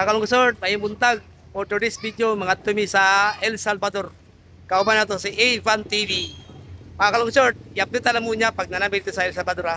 Kakalungsod, may buntag for today's video mga tumi sa El Salvador. Kauban na to si Avan TV. Mga kalungsod, i-update na mo niya pag nanamit ko sa El Salvador ha.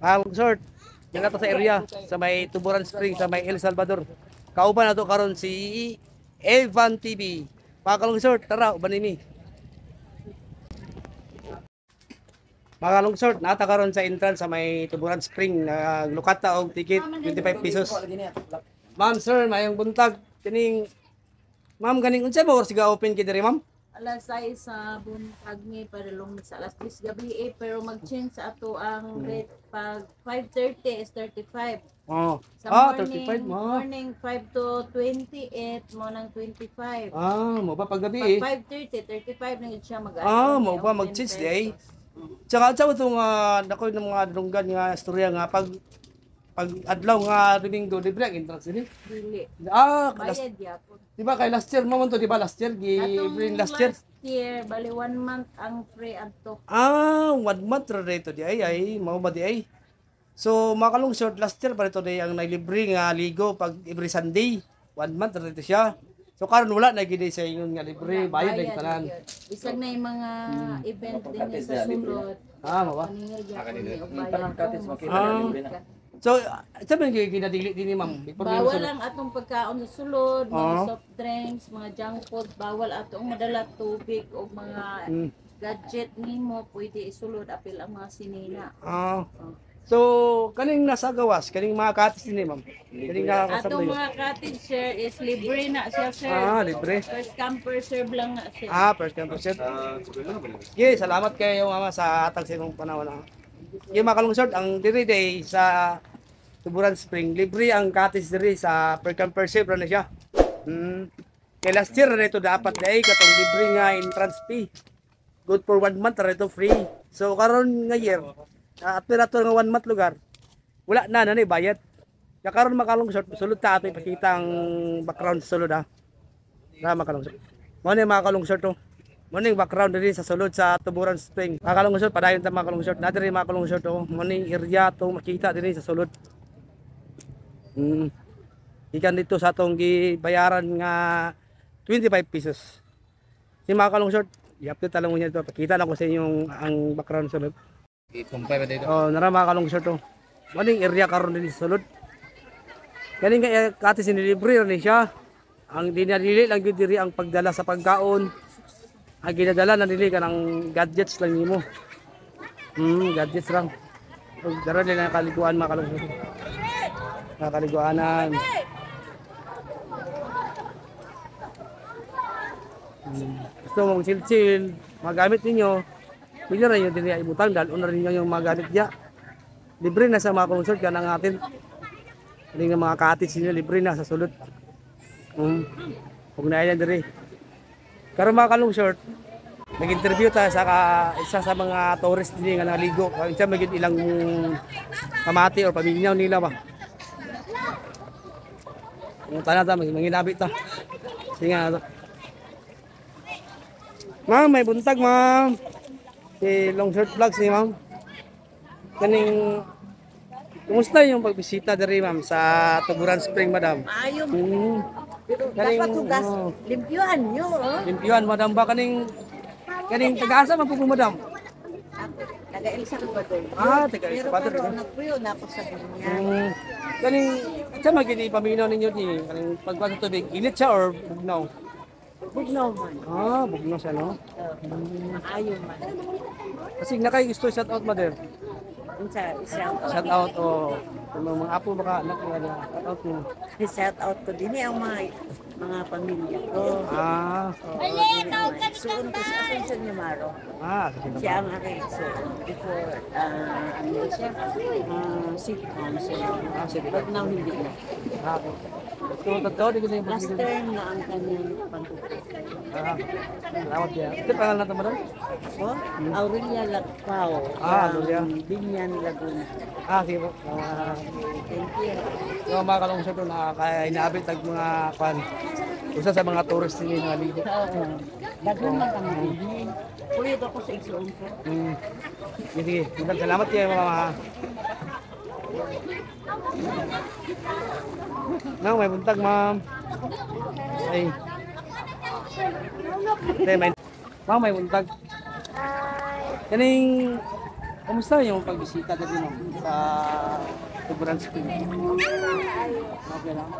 Mga kalungsod, yan na sa area sa may Tuburan Spring sa may El Salvador. Kauban na karon si Evan TV. Mga kalungsod, tara, uban nimi. Mga kalungsod, nata karon sa entrance sa may Tuburan Spring na lukata og ticket 25 pesos. Ma'am sir, mayong buntag kining Ma'am ganing unsa mo siga open kay diri ma'am? Alas 6 sa buntag ni para lumit sa alas 10 gabi eh, pero mag-change sa ato ang rate pag 5.30 is 35 Oh. sa ah, morning, 35 mo. morning 5 to 28 mo ng 25 Ah, mo ba pag gabi eh. pag 5.30 35 na yun siya mag Ah, mo ba mag-change di ay. Tsaka sa ito nga dako ng mga dunggan nga istorya nga pag pag adlaw nga Domingo libre ang entrance din. dili Ah, bayad yapon di ba kay last year mo man to di ba last year gi atong bring last year. year bali one month ang free adto Ah, one month ra dito di ay ay mao ba di ay. So makalong short last year pa ito di ang naglibre nga ligo pag every Sunday. One month ra dito siya. So karon wala na gid sa ingon nga libre bayad na tanan. yun. isag na yung mga Hmm. event din sa sulod Ah, mo ba? Maningil gyapon ni og bayad Ah. So, sa man gyud ginadili din ni ma'am. Bawal yun, ang atong pagkaon sa sulod, mga Oo. soft drinks, mga junk food, bawal atong madala tubig o mga Mm. gadget nimo pwede isulod apil ang mga sinina. Ah. So, kaning nasa gawas, kaning mga katis din ni ma'am. Kaning nakakasabay. Atong mga cottage share is libre na siya sir. Ah, libre. First come first serve lang na siya. Ah, first come first serve. Okay, salamat kayo mama sa atag sa imong panahon. ah. Yung mga kalungsod, ang diri day sa Tuburan Spring, libre ang cottage diri sa per ra na siya. Hmm. Kay last year na dapat day katong libre nga entrance fee. Good for one month ra ito free. So karon nga year, uh, at pira nga one month lugar, wala na na ni bayad. Ya karon makalungsod, sulod ta ato ipakita background sulod ha. Na makalungsod. Mo ni makalungsod to. Mo ni background diri sa sulod sa Tuburan Spring. Makalungsod padayon ta makalungsod. Na diri makalungsod to. Mo ni area to makita diri sa sulod. Hmm. Ikan dito sa atong gibayaran nga 25 pesos. Si makalungsod, i-update lang niya ito. Pakita lang ko sa inyong ang background sulod. Ikumpay ba dito? Oh, nara makalungsod to. Mo ni area karon diri sa sulod. Kani nga kati sinilibre ni siya. Ang dinadili lang gyud diri ang pagdala sa pagkaon. Ang ginadala na dili ka ng gadgets lang nimo. Hmm, gadgets lang. Dara nila nakaliguan makalungsod. Nakaliguanan. Hmm. Gusto mong chill-chill, magamit ninyo, pwede rin yung diniya ibutang, dahil una rin yung magamit niya. Libre na sa mga konsort, yan ang atin. Hindi nga mga cottage ninyo, libre na sa sulod. Um, huwag na yan diri. Karon mga kalong short, nag-interview tayo sa ka, isa sa mga tourist din nga naligo. Siya maging ilang kamati o paminyaw nila ba. Yung tanah ta, manginabi ta. Sige nga. Ma'am, may buntag ma'am. Si long short vlogs ni ma'am. Kaning Kumusta yung pagbisita diri ma'am sa Tuburan Spring madam? Hmm. pero Kaning- tugas oh. limpyuhan nyo. Oh. Limpyuhan madam ba kaning kaning taga-asa man po, madam? Taga El Salvador. Ah, taga El Pero Salvador, karon ikaw? nagpuyo na ako sa dunya. Hmm. Kaning sa magini paminaw ninyo ni kaning pagpasok tubig, init siya or bugnaw? Bugnaw man. Ah, bugnaw siya no. Maayo man. Kasi nakay gusto shout out mother. Unsa isang Shout out o kung mga apo baka anak nga shout out mo. shout out ko din ang mga mga pamilya ko. Ah, Oo, dili Suon ko sa Asuncion Yamaro. ah, sa sino Siya ang aking so, before, uh, ano siya, uh, city council. Ah, city But now, hindi na. Ah. So, totoo, di ko na yung Last term na ang kanyang pagtutok. Ah, salamat kaya. Ito pangalan natin madam? So, Aurelia Lacpao. Ah, Aurelia. Binyan, Laguna. Ah, sige po. Ah, Thank you. yung mga kalong siya doon, ah, kaya inaabit ang mga pan. Isa sa mga tourist din yung naligo. Oo. Dagan man kami din. Puyod ako sa igsoon ko. Hmm. Sige, sige. Madam, Salamat kayo mga mga. No, may buntag, ma'am. Ay. Hindi, may... Ma'am, may buntag. Kaning... Kamusta yung pagbisita dito ma'am sa Tuburan Spring? Okay lang.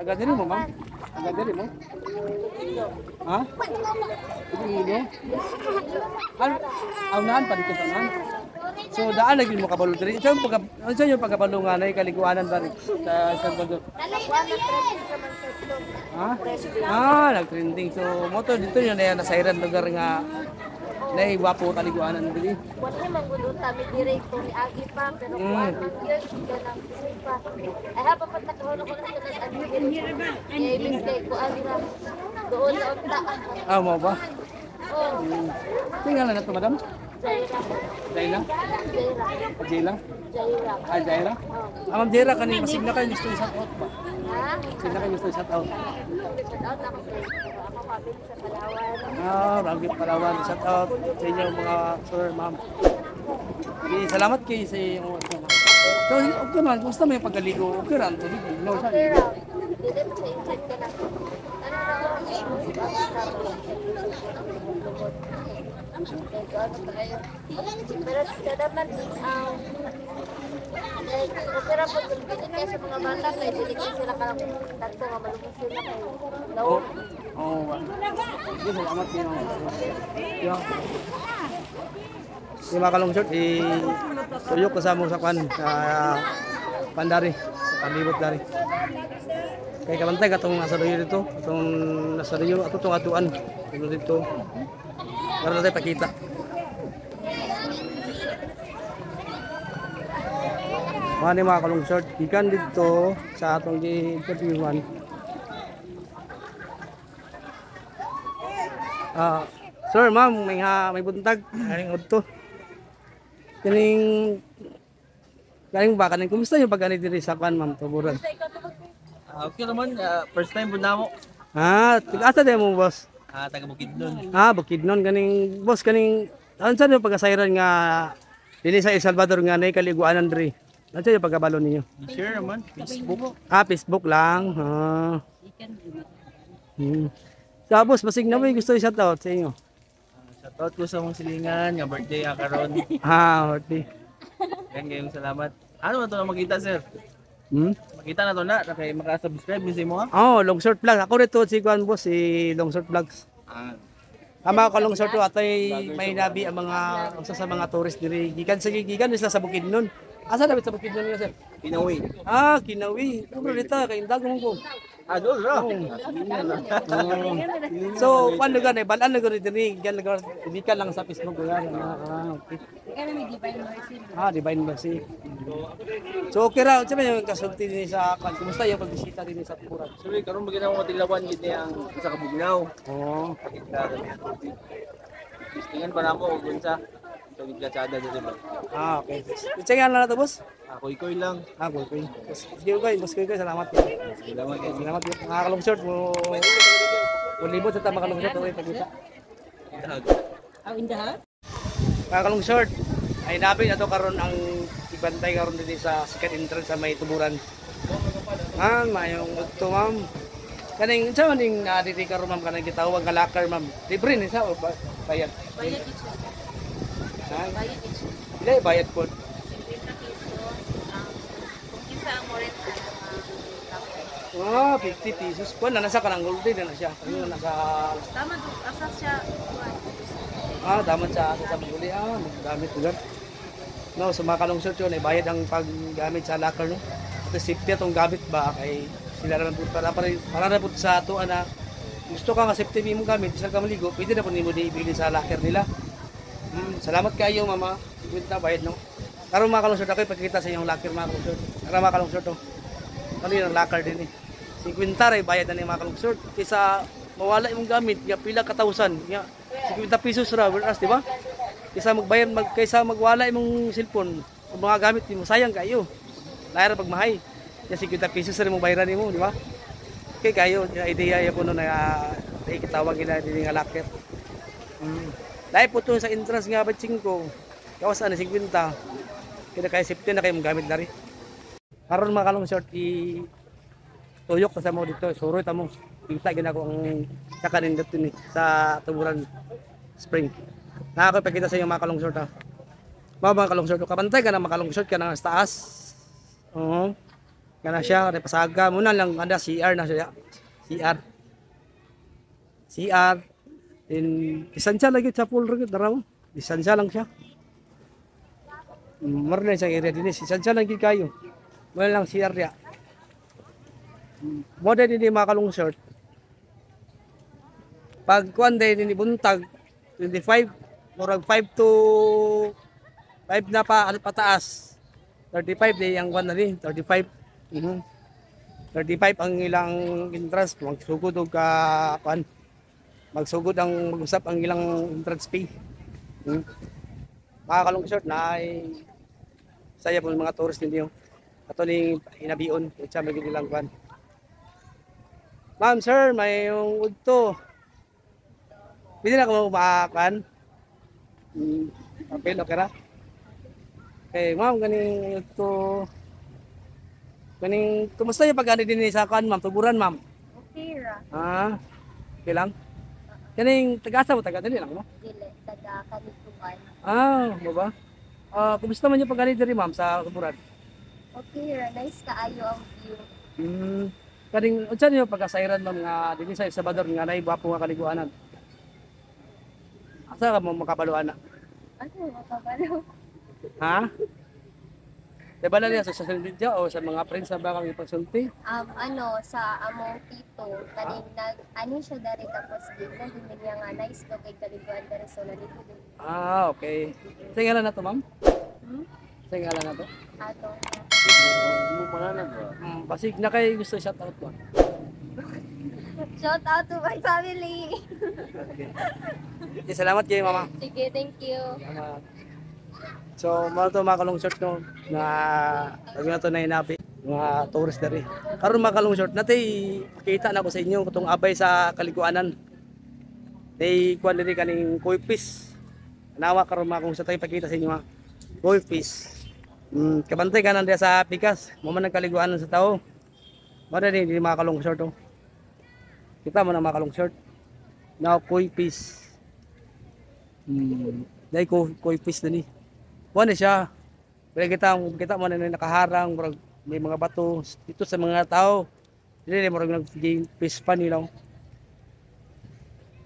Taga diri mo, ma'am? Taga diri mo? Ha? Iloilo? Ano? Aunahan pa dito tanan? So daan lagi mo kabalo diri. Sa yung pagka sa yung pagkabalo nga nay kaliguanan rin sa San Pedro? Ha? Ah, nag-trending. So moto dito yun na nasairan lugar nga na wapo kaliguanan diri. Wala man gud kami direkto ni Agi pa pero Mm. kuan man yun siya nang bisay pa. Ay ha papat nakahulog ko na sa ano Eh mistake ko Agi na. Doon sa unta. Ah, mo ba? Oh, Tingnan na to, madam. Jaira. Jaila? Jaira. Ah, Jaira? Ah, ma'am Jaira, kaning masig na kayo gusto i-shout out ba? Ha? Na kayo gusto i-shout out. Shout out ako sa ako kabit sa Palawan. Ah, Ragit Palawan. Shout out sa inyo mga sir, ma'am. Di, salamat kayo sa iyong mga ma'am. So, okay man, kumusta may pagkaligo? Okay lang, tuloy. No, Okay. Dili mo sa inject ka na. Ano na ako? Pero sa naman, um, like, okay ra po yung bitin kayo sa mga bata kaya dili kayo sila ka lang tatlo nga malungkot sila kayo. Law. Oh, oh, wa. Sige, salamat kayo. Yung, yung mga kalong short, eh, tuyok kasama sa kwan, sa pandari, sa palibot dari. Kaya kabantay katong nasa riyo dito, itong nasa riyo, ato itong atuan, ito dito. Para natin pakita. Mga ni mga kalong short, ikan dito sa atong gi-interviewan. Ah, sir, ma'am, may ha, may buntag, aring udto. Kaning Kaning ba kaning kumusta yung pag diri sa kwan, ma'am, tuburan? Ah, okay naman, ah, first time po na ako. Ah, asa din mo, boss? Ah, taga Bukidnon. Ah, Bukidnon kaning boss kaning ano sa yung pagkasayran nga dinhi sa El Salvador nga nay kaliguanan diri. Ano sa yung pagkabalo ninyo? Share naman, Facebook. Ah, Facebook lang. Ah. Hmm. Tapos basig na may gusto i-shout out sa inyo. Shoutout ko sa mong silingan, nga birthday nga karon. Ah, okay. Yan kayong salamat. Ano ba ito na makita, sir? Hmm? Makita na to na, kay makasubscribe din mo ha? Oh, long short vlog. Ako rito si Kwan boss, si long short vlogs. Ah, Ama ko long short to atay may nabi ang mga usa sa mga tourist diri gikan sa gikan sila sa Bukidnon. Asa dapat sa Bukidnon niyo sir? Pinawi. Ah, Kinawi. Ano dito kay indag mo ko. Ah, doon ra. So, paano eh? Balaan lugar diri, gan lugar gikan lang sa Facebook ko yan. Ah, okay. Ah, Divine Mercy. So, okay ra, sabi yung kasulti din sa kan. Kumusta yung pagbisita din sa Tukuran? Sorry, karon ba ginawang matilawan gid ang sa kabugnaw. Oh. Tingnan pa na mo kung sa gitsada dito ba. Ah, okay. Itsayan na na to, boss. Ako ikoy lang. Ah, okay. okay. Boss, sige ko, boss ko, salamat. Salamat kay Salamat po. Mga kalong short mo. Ulibot sa tama kalong short, okay, pagkita. Dag. Ang indahan? Mga kalong short, ay nabi na to karon ang ibantay karon dito sa second entrance sa may tuburan. Ah, mayong ito ma'am. Kaning sa man ning na dito karon ma'am kanang gitawag nga locker ma'am. Libre ni sa bayad. Bayad ito. Bayad ito. Dili bayad po. 50 pesos. kinsa ang more Ah, 50 pesos. Kuan na na siya. Ano na nasa Tama asa siya. Ah, daman sa sa buli ah, gamit ugat. No, sa mga kalong short yun, eh, bayad ang paggamit sa locker no. Ito safety atong gamit ba kay sila na po para para para na po sa ato na gusto ka nga safety mo gamit sa ka maligo pwede na po nimo di ibili sa locker nila Hmm, salamat kayo mama. Na bayad no karon mga kalungsod ako ipakita sa inyong locker mga kalungsod para mga kalungsod to ano yung locker din eh. 50 ray bayad na ni mga kalungsod kaysa mawala imong gamit nga pila ka tausan nga 50 pesos ra whereas di ba? Kaysa magbayad mag kaysa magwala imong cellphone o mga gamit mo sayang kayo. Layar pag mahay. Ya 50 pesos rin mong bayaran nimo, di ba? Kay kayo, yung idea ya po no na uh, ikitawag nila din nga locker. Dahil po sa entrance nga batching ko. Kawas ano 50. Kaya kaya safety na kayo mong gamit na rin. Karon mga kalong short i tuyok sa mo dito, suroy ta mo. Kita gina ko ang sakanin dito ni sa tuburan spring. Nakakapagkita sa inyo mga kalong short ha. Mga mga kalong short, kapantay ka na mga kalong short ka na sa taas. Oo. Kana siya, kada pasaga muna lang ada CR na siya. CR. CR. In distansya lagi sa pool rin daraw. Distansya lang siya. Mar na isang area din. Distansya lang kayo. Wala lang CR ya. Mo din ni makalong short. Pag kuan din ni buntag 25 murag 5 to 5 na pa ano pataas. 35 day ang kwan na rin, 35. Mhm. 35 ang ilang entrance, magsugod og ka kwan. Magsugod ang mag-usap ang ilang entrance fee. Mhm. Makakalong short na ay saya po mga tourist ninyo. Ni inabion, siya magiging nilang kwan. Ma'am, sir, may yung udto. Pwede na ako makakan. Hmm, papel, okay ra? Okay, ma'am, ganing ito. Ganing, kumusta yung pag din sa kan, ma'am? Tuguran, ma'am. Okay ra. Ah, okay lang. Ganing, taga-asa mo, taga-dali lang mo? Dili taga kanituan. Ah, mo ba? Ah, kumusta man yung pag diri, ma'am, sa tuguran? Okay nice kaayo ang view. Hmm. Ganing, unsa niyo pagkasairan, ma'am, nga dili sa Salvador, nga naay gwapo nga kaliguanan? Asa ka mo makabaluan na? Ano makabalaw? Ha? Diba na niya sa social media o sa mga friends na bakang ipagsulti? Um, ano, sa among tito, kaning nag, ano siya dari tapos dito, hindi niya nga nice to kay kaliguan dari so nalito din. Ah, okay. Sa ngalan na to, ma'am? Hmm? Sa ngalan na to? Ato. Hmm, basig na kay gusto shout out ko. Shout out to my family! Okay, salamat kayo, mama. Sige, thank you. Salamat. So, mga to mga kalong short no, na lagi na to na inapi mga tourist dari. Karon mga kalong short natay pakita na ko sa inyo katong abay sa kaliguanan. Tay kuan diri kaning koi fish. Nawa karon mga kung sa tayo pakita sa inyo ha. Koi. Mm, kabantay ka nandiya sa pikas. Mo man kaliguanan sa tao. Mara din di mga kalong short oh. Kita mo na mga kalong short. Now koi. Hmm. Dahil ko na ni. Wala siya. Pero kita kita mo na nakaharang, murag may mga bato dito sa mga tao. Dili murag nag fish pan nila.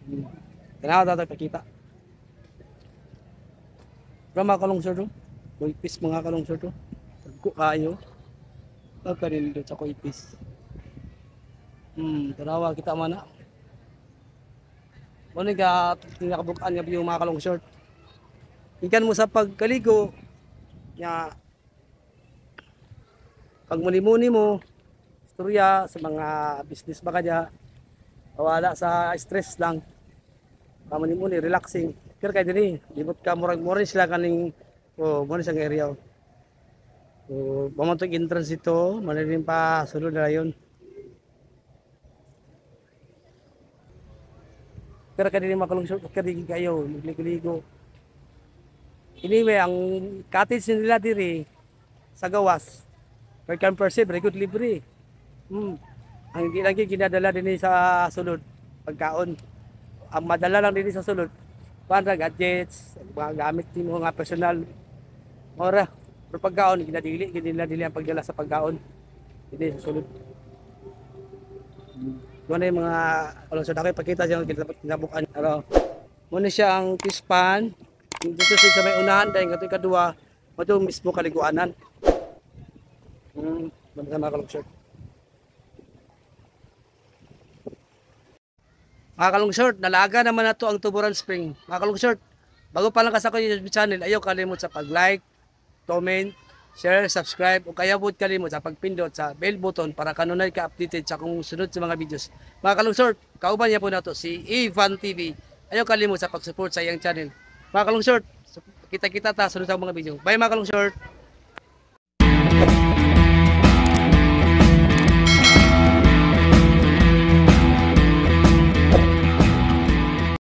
Hmm. Tanaw ta pakita. Pero mga kalong sir do. Koi fish mga kalong sir do. Tagko kayo. Pagkarin do sa koi fish. Hmm, tanawa kita man na. Ano ka tinakabukan nga yung mga kalong short. Ikan mo sa pagkaligo, nya pag muni-muni mo, istorya sa mga business ba kanya, wala sa stress lang. Pamuni-muni, relaxing. Kaya kaya din eh, libot ka, murag-murag sila kaning, oh, muna sa area. So, pamantog entrance ito, manirin pa sulod na yun. Pero kaya din makalong kaya kayo, ligo-ligo. Anyway, ang cottage nila diri sa gawas. Per can perceive, record libre. Hmm. Ang hindi lang ginadala din sa sulod, pagkaon. Ang madala lang din sa sulod, para gadgets, mga gamit din mo nga personal. Ora, pero pagkaon, ginadili, ginadili ang pagdala sa pagkaon. Hindi sa sulod. Hmm. Doon na yung mga, alam sa daki, pakita siya, kinabukan. Ano, muna siya ang fish pan, dito sa may unahan dahil katong kadua matong mismo kaliguanan hmm banta na kalong short mga kalong short nalaga naman na to ang tuburan spring mga kalong short bago pa lang ka sa YouTube channel ayaw kalimot sa pag like comment share, subscribe, o kaya huwag kalimot sa pagpindot sa bell button para kanunay ka-updated sa kung sunod sa mga videos. Mga kalungsor, kauban niya po na to si Ivan TV. Ayaw kalimot sa pag-support sa iyang channel. Mga kalong short, kita-kita ta sunod sa mga video. Bye mga kalong short!